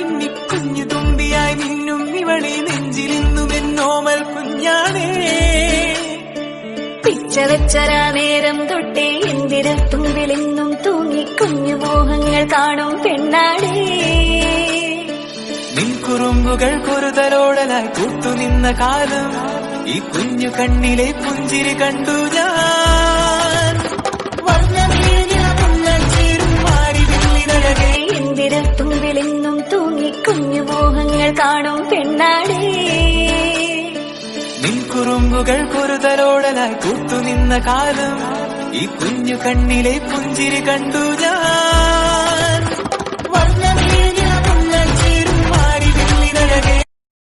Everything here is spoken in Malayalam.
മിന്നാമിന്നി കുഞ്ഞു തുമ്പിയായി മിന്നും ഇവളി നെഞ്ചിലിന്നും എന്നോമൽ കുഞ്ഞാണേ. പിച്ച വെച്ചരാ നേരം തൊട്ടേ എന്തിരത്തും വിളിന്നും തൂങ്ങി കുഞ്ഞു മോഹങ്ങൾ കാണും പെണ്ണാടേ നിൻ കുറുമ്പുകൾ കൂട്ടു കൂട്ടുനിന്ന കാലം ഈ കുഞ്ഞു കണ്ണിലെ പുഞ്ചിരി കണ്ടു ഞാൻ. കുഞ്ഞു മോഹങ്ങൾ കാണും കുറുമ്പുകൾ കുറുതലോടലായി കൂത്തുനിന്ന കാലം ഈ കുഞ്ഞു കണ്ണിലെ പുഞ്ചിരി കണ്ടു ഞാൻ.